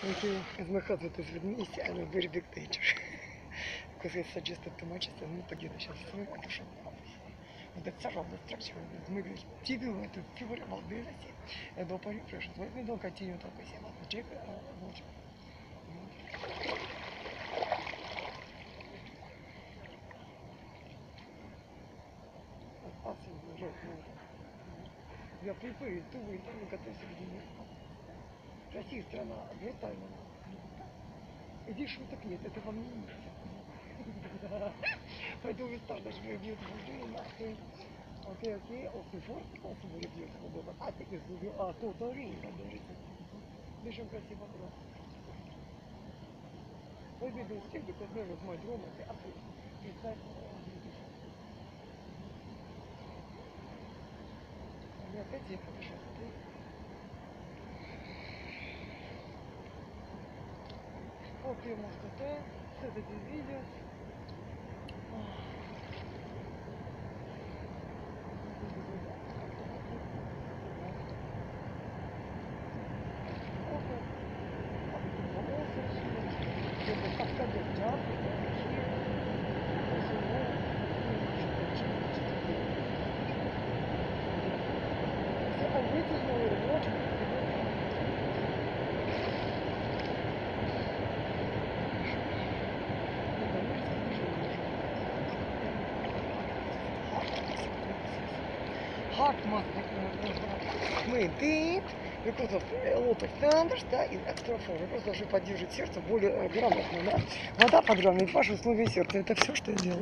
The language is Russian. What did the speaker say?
Very big danger. Because he suggested too much, I said, ну погоди, сейчас стройка, это что? Вот это сажал на structure, мы говорим, тебе это фигура молодости. Я до пари пришел, вот мы до continue только всем, а вот. Я припою, ту и там, готовься к дню. Россия страна брутальная. Иди шуток нет, это вам не нравится. Поэтому вы стар даже beautiful day, нахуй. Окей, окей, also for, also very beautiful, but I think it's will be, а, rain, как говорится. Слишком красиво did this too because there was my room at the upper inside. Я опять я подошел. Окей, может это, это видео. Heart must be maintained because of lot of thunders, да, и. Вы просто должны поддерживать сердце более э, грамотно, да. Вода под грамотной в вашем условии сердца. Это все, что я делаю.